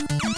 you